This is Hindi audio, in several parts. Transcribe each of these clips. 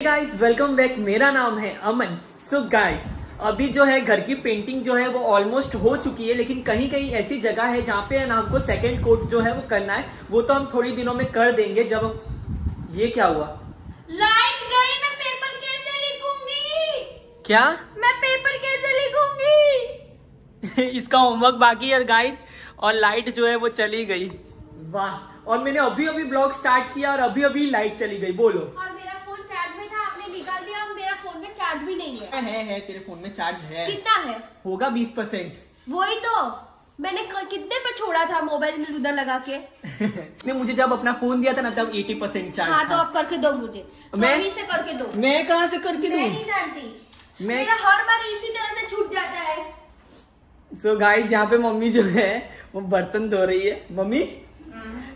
गाइस वेलकम बैक मेरा नाम है अमन। सो so गाइस अभी जो है घर की पेंटिंग जो है वो ऑलमोस्ट हो चुकी है लेकिन कहीं कहीं ऐसी जगह है जहाँ पे ना हमको सेकंड कोट जो है वो करना है। वो तो हम थोड़ी दिनों में कर देंगे जब हम ये क्या हुआ? लाइट गई मैं पेपर कैसे लिखूँगी? क्या? मैं पेपर कैसे लिखूँगी? इसका होमवर्क बाकी है गाइस और लाइट जो है वो चली गई। वाह और मैंने अभी अभी ब्लॉग स्टार्ट किया और अभी अभी लाइट चली गई। बोलो। और मेरा फ़ोन चार्ज में था आपने निकाल दिया अब मेरा फ़ोन में चार्ज भी नहीं है। है है तेरे फ़ोन में चार्ज है। कितना है? होगा बीस परसेंट वही तो। मैंने कितने पे छोड़ा था मोबाइल में उधर लगा के? ने मुझे जब अपना फ़ोन दिया था ना तब 80 परसेंट चार्ज हाँ तो आप करके दो मुझे। तो मैं- से करके दो। मैं कहाँ से करके मैं नहीं जानती। मैं- मेरा हर बार इसी तरह से छूट जाता है। सो गाइस यहाँ पे मम्मी जो है वो बर्तन धो रही है। मम्मी?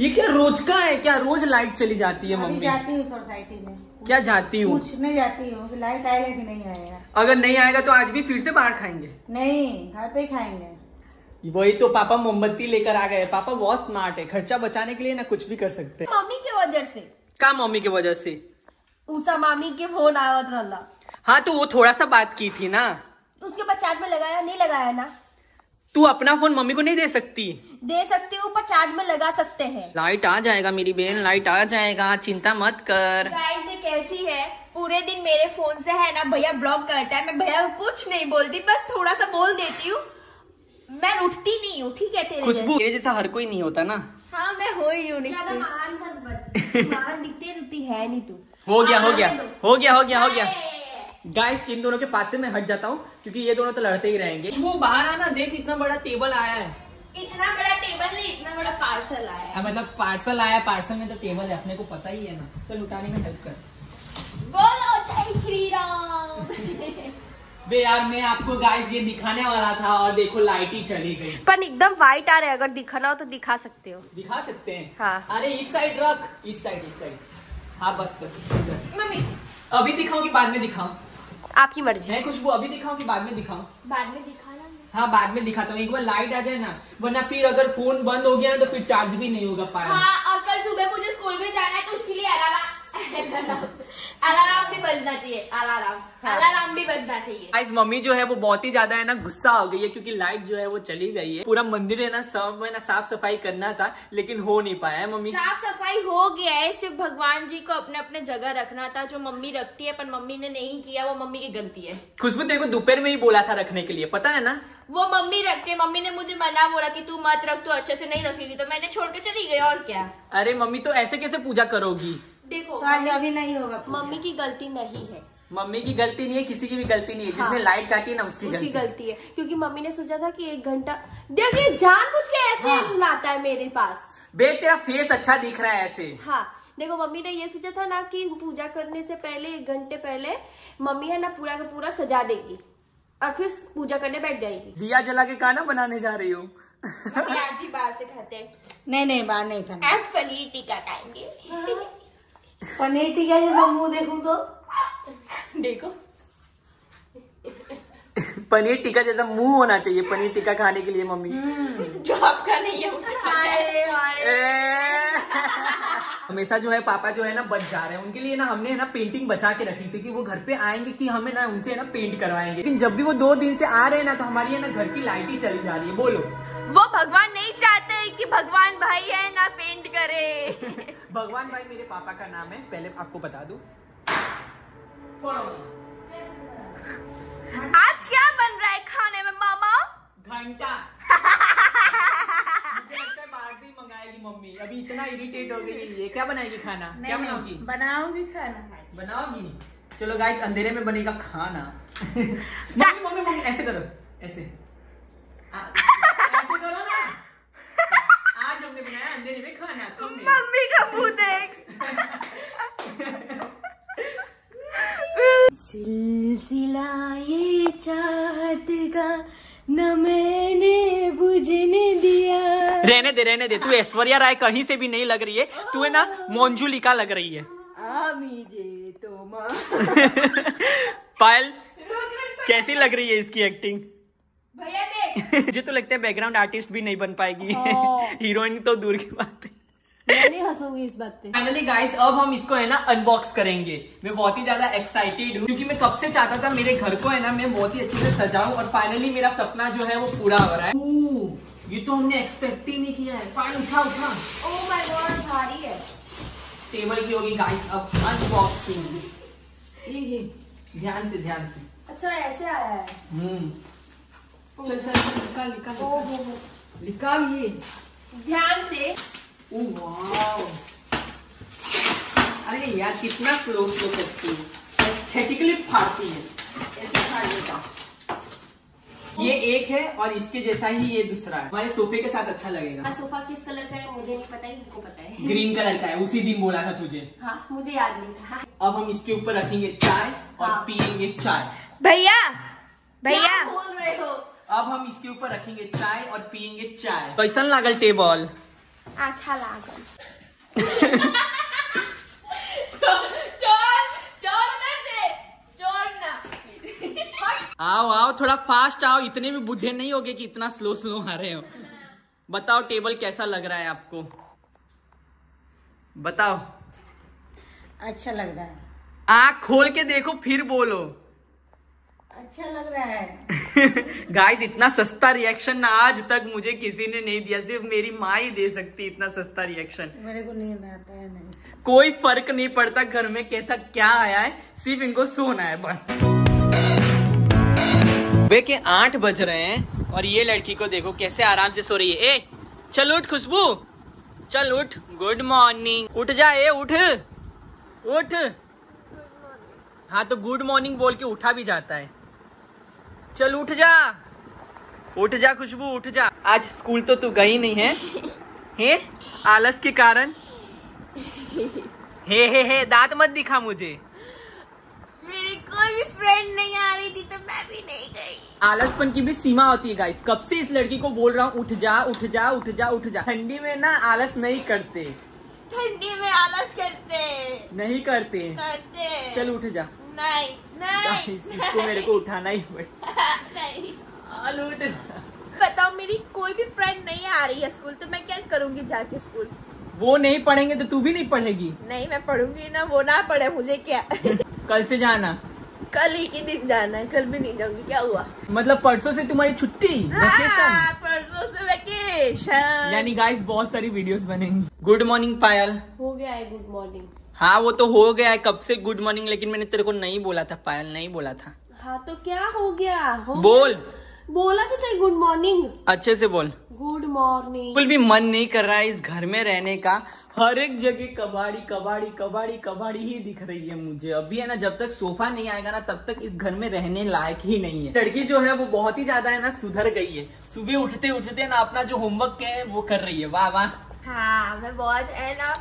ये क्या रोज का है? क्या रोज लाइट चली जाती है मम्मी? जाती हूँ सोसाइटी में। क्या जाती हूँ? पूछने जाती हूँ। लाइट आएगा कि नहीं आएगा? अगर नहीं आएगा तो आज भी फिर से बाहर खाएँगे। नहीं घर पे खाएँगे। वही तो पापा मोमबत्ती लेकर आ गए। पापा बहुत स्मार्ट है। खर्चा बचाने के लिए ना कुछ भी कर सकते। हैं मम्मी के वजह से। का मम्मी की वजह से? उषा मामी के फ़ोन आवत रहला हाँ तो वो थोड़ा सा बात की थी ना। उसके बाद चार्ज में लगाया नहीं लगाया ना? तू अपना फ़ोन मम्मी को नहीं दे सकती? दे सकती हूँ पर चार्ज में लगा सकते हैं। लाइट आ जाएगा मेरी बहन लाइट आ जाएगा चिंता मत कर। गाइस ये कैसी है? पूरे दिन मेरे फ़ोन से है ना भैया ब्लॉक करता है। मैं भैया कुछ नहीं बोलती बस थोड़ा सा बोल देती हूँ। मैं उठती नहीं हूँ ठीक है तेरे खुशबू मेरे जैसा हर कोई नहीं होता ना। हाँ मैं हो ही हूँ दिखती है नहीं तू। हो गया हो गया हो गया हो गया हो गया। गाइस इन दोनों के पास से मैं हट जाता हूँ क्योंकि ये दोनों तो लड़ते ही रहेंगे। वो बाहर आना देख इतना बड़ा टेबल आया है। इतना बड़ा टेबल नहीं इतना बड़ा पार्सल आया है। मतलब पार्सल आया पार्सल में तो टेबल है अपने को पता ही है ना। चल उठाने में हेल्प कर। बोलो जय श्री राम बे यार मैं आपको गाइस ये दिखाने वाला था और देखो लाइट ही चली गई। पर एकदम व्हाइट आ रहा है अगर दिखाना हो तो दिखा सकते हो। दिखा सकते हैं? हाँ। अरे इस साइड रख इस साइड इस साइड हाँ बस बस। मम्मी। अभी दिखाऊँ कि बाद में दिखाऊँ? आपकी मर्ज़ी। है खुशबू अभी दिखाऊँ कि बाद में दिखाऊँ? बाद में दिखाना। हाँ बाद में दिखाता हूँ। एक बार लाइट आ जाए ना वरना फिर अगर फ़ोन बंद हो गया ना तो फिर चार्ज भी नहीं होगा पाया। हाँ और कल सुबह मुझे स्कूल में जाना है तो उसके लिए अलार्म। अलार्म भी बजना चाहिए। अलार्म। अलार्म भी बजना चाहिए। मम्मी जो है वो बहुत ही ज़्यादा है ना गुस्सा हो गई है क्योंकि लाइट जो है वो चली गई है। पूरा मंदिर है ना सब में ना साफ़ सफ़ाई करना था लेकिन हो नहीं पाया है मम्मी। साफ़ सफ़ाई हो गया है सिर्फ़ भगवान जी को अपने अपने जगह रखना था जो मम्मी रखती है पर मम्मी ने नहीं किया वो मम्मी की गलती है। खुशबू तेरे को दोपहर में ही बोला था रखने के लिए पता है ना? वो मम्मी रखते है मम्मी ने मुझे मना बोला कि तू मत रख तू अच्छे से नहीं रखेगी तो मैंने छोड़ के चली गई और क्या? अरे मम्मी तो ऐसे कैसे पूजा करोगी? देखो तो अभी नहीं होगा मम्मी की गलती नहीं है। मम्मी की गलती नहीं है किसी की भी गलती नहीं है। हाँ। जिसने। लाइट काटी है ना उसकी उसकी गलती गलती है। क्योंकि मम्मी ने सोचा था कि एक घंटा देखिए जानबूझ के ऐसे हाँ। लाता है मेरे पास। बे तेरा फेस अच्छा दिख रहा है ऐसे। हाँ। देखो मम्मी ने ये सोचा था ना कि पूजा करने से पहले एक घंटे पहले मम्मी है ना पूरा का पूरा सजा देगी। और फिर पूजा करने बैठ जाएगी। दिया जला के खाना बनाने जा रही हूँ। आज ही बाहर से खाते हैं। नहीं नहीं बाहर नहीं खाना। आज पनीर टिक्का खाएँगे। पनीर टिक्का जैसा मुँह देखूँ तो? देखो। पनीर टिक्का जैसा मुँह होना चाहिए पनीर टिक्का खाने के लिए मम्मी। जो आपका नहीं है। हमेशा जो है पापा जो है ना बच जा रहे हैं। उनके लिए ना हमने ना पेंटिंग बचा के रखी थी कि वो घर पे आएँगे कि हमें ना उनसे ना पेंट करवाएँगे। लेकिन जब भी वो दो दिन से आ रहे हैं ना तो हमारी है ना घर की लाइट ही चली जा रही है। बोलो। वो भगवान नहीं चाहते कि भगवान भाई है ना पेंट करे। भगवान भाई मेरे पापा का नाम है। पहले आपको बता दूँ। आज क्या बन रहा है खाने में मामा? घंटा। मम्मी। अभी इतना इरिटेट हो गई है ये क्या बनाएगी खाना? क्या बनाओगी? बनाओगी खाना। बनाओगी? चलो गाइस अंधेरे में बनेगा खाना। मम्मी मम्मी मम्मी ऐसे करो ऐसे। आ- ऐसे करो ना। आज हमने बनाया अंधेरे में खाना तुमने। मम्मी का मुँह देख सिलसिला ये चाहत का न मैंने बुझने दिया। रहने दे रहने दे तू ऐश्वर्या राय कहीं से भी नहीं लग रही है। तू है ना मोंजुलिका लग रही है। तो पायल कैसी लग रही है इसकी एक्टिंग भैया देख। मुझे तो लगता है बैकग्राउंड आर्टिस्ट भी नहीं बन पाएगी। हाँ। हीरोइन तो दूर की बात है। नहीं हंसूँगी इस बात पे। फाइनली गाइस अब हम इसको है ना अनबॉक्स करेंगे। मैं बहुत ही ज़्यादा एक्साइटेड हूँ क्योंकि मैं कब से चाहता था मेरे घर को है ना मैं बहुत ही अच्छे से सजाऊं और फाइनली मेरा सपना जो है वो पूरा हो रहा है। ये तो हमने एक्सपेक्ट ही नहीं किया है। फाइन उठा उठा। ओ माय गॉड भारी है। टेबल की होगी गाइस अब अनबॉक्सिंग ये ये ध्यान से ध्यान से। अच्छा ऐसे आया है। हम्म। चल चल निकाल निकाल निकाल। हो हो निकाल ये। ध्यान से। अरे यार कितना स्लो स्लो करती है। एस्थेटिकली फाड़ती है। ऐसे फाड़ने का ये एक है और इसके जैसा ही ये दूसरा है। हमारे सोफे के साथ अच्छा लगेगा। सोफा किस कलर का है मुझे नहीं पता है इनको पता है। ग्रीन कलर का है उसी दिन बोला था तुझे। हाँ मुझे याद नहीं था। अब हम इसके ऊपर रखेंगे चाय और हाँ। पियेंगे चाय। भैया भैया। बोल रहे हो? अब हम इसके ऊपर रखेंगे चाय और पियेंगे चाय। कैसन लागल टेबल? अच्छा लागल। आओ आओ थोड़ा फास्ट आओ। इतने भी बुढ़े नहीं होगे कि इतना स्लो स्लो आ रहे हो। बताओ टेबल कैसा लग रहा है आपको? बताओ। अच्छा लग रहा है। आँख खोल के देखो फिर बोलो। अच्छा लग रहा है। गाइस इतना सस्ता रिएक्शन ना आज तक मुझे किसी ने नहीं दिया सिर्फ़ मेरी माँ ही दे सकती इतना सस्ता रिएक्शन मेरे को नींद आता है नहीं कोई फ़र्क नहीं पड़ता घर में कैसा क्या आया है सिर्फ़ इनको सोना है बस। सुबह के आठ बज रहे हैं और ये लड़की को देखो कैसे आराम से सो रही है। ए चल उठ खुशबू। चल उठ। गुड मॉर्निंग उठ जा ए उठ। उठ। हाँ तो गुड मॉर्निंग बोल के उठा भी जाता है। चल उठ जा। उठ जा खुशबू उठ जा। आज स्कूल तो तू गई नहीं है। हे? आलस के कारण? हे हे हे दांत मत दिखा मुझे। मेरी कोई भी फ्रेंड नहीं आ रही थी तो मैं भी नहीं गई। आलसपन की भी सीमा होती है गाइस कब से इस लड़की को बोल रहा हूँ उठ जा उठ जा उठ जा उठ जा। ठंडी में ना आलस नहीं करते। ठंडी में आलस करते। नहीं करते। करते। चल उठ जा। नहीं नहीं इसको मेरे को उठाना ही पड़ेगा नहीं चल बताओ मेरी कोई भी फ्रेंड नहीं आ रही है स्कूल तो मैं क्या करूँगी जाके स्कूल वो नहीं पढ़ेंगे तो तू भी नहीं पढ़ेगी। नहीं मैं पढ़ूँगी ना वो ना पढ़े मुझे क्या? कल से जाना। कल ही के दिन जाना है कल भी नहीं जाऊँगी क्या हुआ? मतलब परसों से तुम्हारी छुट्टी वेकेशन हाँ, परसों से वेकेशन यानी गाइस बहुत सारी वीडियोस बनेंगी। Good morning Payal. हो गया है गुड मॉर्निंग हाँ वो तो हो गया है कब से गुड मॉर्निंग लेकिन मैंने तेरे को नहीं बोला था पायल नहीं बोला था। हाँ तो क्या हो गया? हो बोल। बोला तो सही गुड मॉर्निंग अच्छे से बोल। गुड मॉर्निंग बिल्कुल भी मन नहीं कर रहा है इस घर में रहने का। हर एक जगह कबाड़ी कबाड़ी कबाड़ी कबाड़ी ही दिख रही है मुझे। अभी है ना जब तक सोफा नहीं आएगा ना तब तक इस घर में रहने लायक ही नहीं है। लड़की जो है वो बहुत ही ज़्यादा है ना सुधर गई है। सुबह उठते उठते ना अपना जो होमवर्क है वो कर रही है। वाह वाह। हाँ मैं बहुत है ना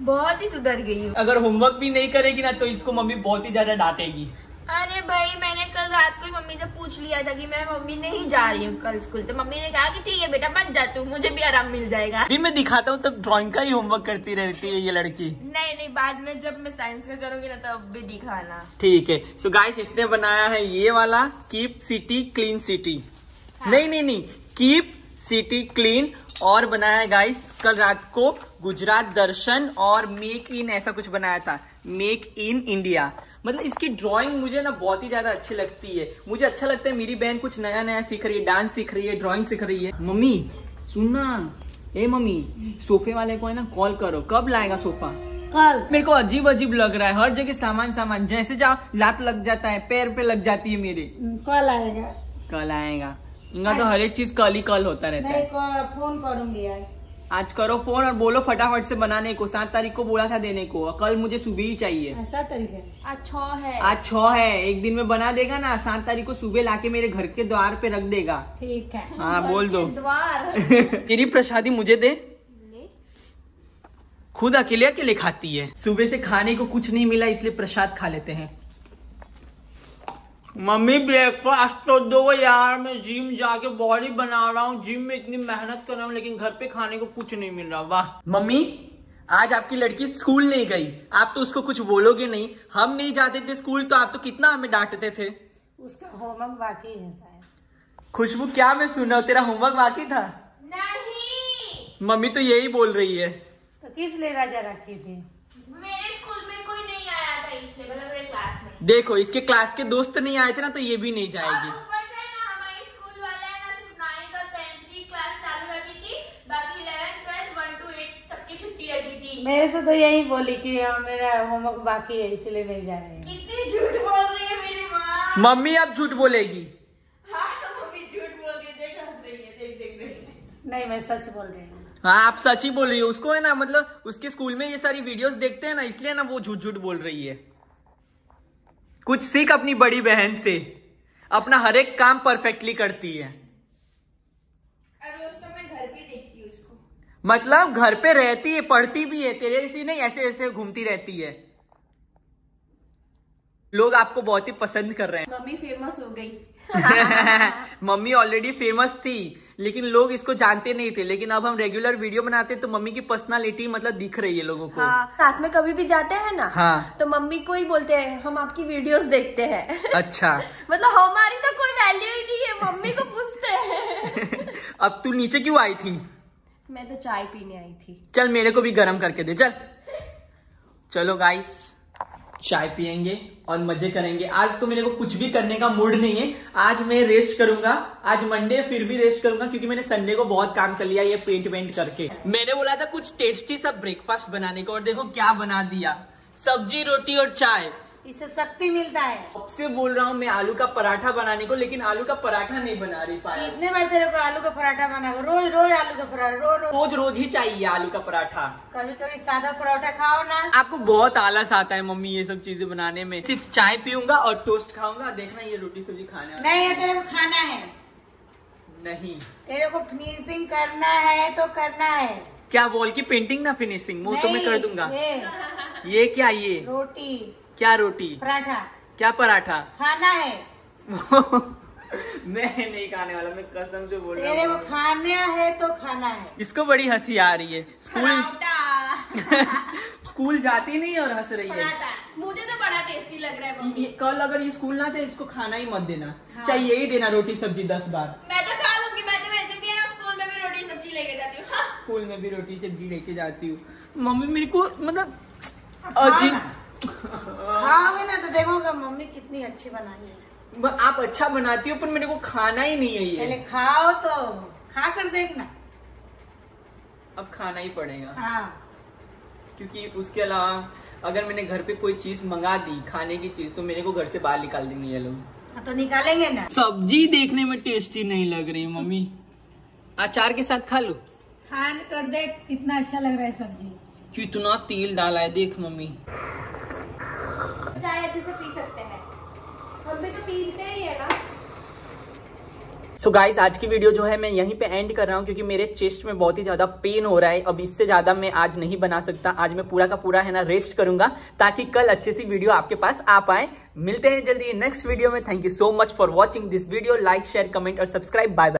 बहुत ही सुधर गई हूँ। अगर होमवर्क भी नहीं करेगी ना तो इसको मम्मी बहुत ही ज़्यादा डांटेगी। अरे भाई मैंने कल रात को मम्मी से पूछ लिया था कि मैं मम्मी नहीं जा रही हूँ कल स्कूल तो मम्मी ने कहा कि ठीक है बेटा मत जा तू मुझे भी आराम मिल जाएगा। अभी मैं दिखाता हूँ तब ड्राइंग का ही होमवर्क करती रहती है ये लड़की। नहीं नहीं बाद में जब मैं साइंस का करूँगी ना तब भी दिखाना। ठीक है सो गाइस इसने बनाया है ये वाला कीप सिटी क्लीन सिटी नहीं नहीं नहीं कीप सिटी क्लीन और बनाया है गाइस कल रात को गुजरात दर्शन और मेक इन ऐसा कुछ बनाया था. मेक इन इंडिया मतलब इसकी ड्राइंग मुझे ना बहुत ही ज़्यादा अच्छी लगती है. मुझे अच्छा लगता है मेरी बहन कुछ नया नया सीख रही है डांस सीख रही है ड्राइंग सीख रही है. मम्मी सुनना. ए मम्मी सोफे वाले को है ना कॉल करो. कब लाएगा सोफा? कल. मेरे को अजीब अजीब लग रहा है. हर जगह सामान सामान जैसे जाओ लात लग जाता है पैर पे लग जाती है मेरे. कल आएगा. कल आएगा. इनका तो हर एक चीज़ कल ही कल होता रहता है। फ़ोन करूँगी आज। आज करो फ़ोन और बोलो फटाफट से बनाने को। सात तारीख को बोला था देने को। और कल मुझे सुबह ही चाहिए। ऐसा तरीके अच्छा है। आज छह है। एक दिन में बना देगा ना। सात तारीख को सुबह लाके मेरे घर के द्वार पे रख देगा। ठीक है। हाँ बोल दो। द्वार। तेरी प्रसादी मुझे दे। खुद अकेले अकेले खाती है। सुबह से खाने को कुछ नहीं मिला इसलिए प्रसाद खा लेते हैं। मम्मी ब्रेकफास्ट तो दो यार मैं जिम जाके बॉडी बना रहा हूँ जिम में इतनी मेहनत कर रहा हूँ लेकिन घर पे खाने को कुछ नहीं मिल रहा वाह। मम्मी आज आपकी लड़की स्कूल नहीं गई। आप तो उसको कुछ बोलोगे नहीं। हम नहीं जाते थे स्कूल तो आप तो कितना हमें डांटते थे। उसका होमवर्क बाकी है शायद। खुशबू क्या मैं सुन रहा हूँ? तेरा होमवर्क बाकी था? नहीं। मम्मी तो यही बोल रही है। तो किस लिए राजा रखी थी? मेरे स्कूल में कोई नहीं आया था इसलिए मतलब मेरे क्लास में देखो इसके क्लास के दोस्त नहीं आए थे ना तो ये भी नहीं जाएगी। ऊपर से ना हमारे स्कूल वाले हैं ना सिर्फ़ नाइन्थ और टेंथ की क्लास चालू रखी थी बाकी eleventh twelfth one two eight सबकी छुट्टी रखी थी। मेरे से तो यही बोली कि हाँ, मेरा होमवर्क बाकी है इसलिए नहीं जा रही कितनी झूठ बोल रही है मेरी माँ। मम्मी अब झूठ बोलेगी। हाँ मम्मी झूठ बोल रही है देख हंस रही है देख देख देख। नहीं मैं सच बोल रही हूँ। हाँ आप सच ही बोल रही हो। उसको है ना मतलब उसके स्कूल में ये सारी वीडियोस देखते हैं ना इसलिए ना वो झूठ झूठ बोल रही है। कुछ सीख अपनी बड़ी बहन से। अपना हर एक काम परफेक्टली करती है। और रोज मैं घर भी देखती उसको। मतलब घर पे रहती है पढ़ती भी है तेरे जैसी नहीं ऐसे ऐसे घूमती रहती है। लोग आपको बहुत ही पसंद कर रहे हैं। मम्मी फ़ेमस हो गई। मम्मी ऑलरेडी फ़ेमस थी। लेकिन लोग इसको जानते नहीं थे। लेकिन अब हम रेगुलर वीडियो बनाते तो मम्मी की पर्सनालिटी मतलब दिख रही है लोगों को। हाँ साथ में कभी भी जाते हैं ना हाँ। तो मम्मी को ही बोलते हैं हम आपकी वीडियोस देखते हैं। अच्छा। मतलब हमारी तो कोई वैल्यू ही नहीं है मम्मी को पूछते हैं। अब तू नीचे क्यों आई थी? मैं तो चाय पीने आई थी। चल मेरे को भी गर्म करके दे चल। चलो गाइस चाय पियेंगे और मज़े करेंगे। आज तो मेरे को कुछ भी करने का मूड नहीं है। आज मैं रेस्ट करूँगा। आज मंडे फिर भी रेस्ट करूँगा क्योंकि मैंने संडे को बहुत काम कर लिया ये पेंट वेंट करके। मैंने बोला था कुछ टेस्टी सा ब्रेकफास्ट बनाने को और देखो क्या बना दिया। सब्ज़ी, रोटी और चाय। इससे शक्ति मिलता है। अब से बोल रहा हूँ मैं आलू का पराठा बनाने को लेकिन आलू का पराठा नहीं बना रही पाया। इतने बार तेरे को आलू का पराठा बना रोज रोज आलू का पराठा रोज रोज। रोज रोज ही चाहिए आलू का पराठा। कभी कभी सादा पराठा खाओ ना। आपको बहुत आलस आता है मम्मी ये सब चीज़ें बनाने में। सिर्फ़ चाय पीऊँगा और टोस्ट खाऊँगा। देखना ये रोटी सब्ज़ी खाने नहीं है। तेरे को खाना है। नहीं। तेरे को फिनिशिंग करना है तो करना है। क्या वॉल की पेंटिंग ना फिनिशिंग वो तो मैं कर दूँगा। ये। ये क्या ये? रोटी। क्या रोटी? पराठा। क्या पराठा? खाना है। मैं नहीं खाने वाला मैं कसम से बोल तेरे रहा हूँ। खाना है तो खाना है। इसको बड़ी हँसी आ रही है। स्कूल स्कूल जाती नहीं और हंस रही है। मुझे तो बड़ा टेस्टी लग रहा है ये- कल अगर ये स्कूल ना जाए इसको खाना ही मत देना। हाँ। चाहे यही देना रोटी सब्ज़ी दस बार। मैं तो खा लूँगी मैं तो वैसे भी है ना स्कूल में भी रोटी सब्ज़ी लेके जाती हूँ। स्कूल में भी रोटी सब्ज़ी लेके जाती हूँ। मम्मी मेरे को मतलब अजीब। खाओगे ना तो देखोगे मम्मी कितनी अच्छी बनाई है। आप अच्छा बनाती हो पर मेरे को खाना ही नहीं है ये। पहले खाओ तो खा कर देखना। अब खाना ही पड़ेगा। हाँ। क्योंकि उसके अलावा अगर मैंने घर पे कोई चीज़ मंगा दी खाने की चीज़ तो मेरे को घर से बाहर निकाल देंगे ये लोग। हाँ, तो निकालेंगे ना। सब्ज़ी देखने में टेस्टी नहीं लग रही मम्मी। अचार के साथ खा लो। खान कर देख कितना अच्छा लग रहा है सब्ज़ी। कितना तेल डाला है देख मम्मी। अच्छे से पी सकते हैं। हम भी तो पीते ही है ना। सो so गाइस आज की वीडियो जो है मैं यहीं पे एंड कर रहा हूँ क्योंकि मेरे चेस्ट में बहुत ही ज़्यादा पेन हो रहा है। अब इससे ज़्यादा मैं आज नहीं बना सकता। आज मैं पूरा का पूरा है ना रेस्ट करूँगा ताकि कल अच्छी सी वीडियो आपके पास आ पाए। मिलते हैं जल्दी नेक्स्ट वीडियो में। Thank you so much for watching this video like share comment और सब्सक्राइब बाय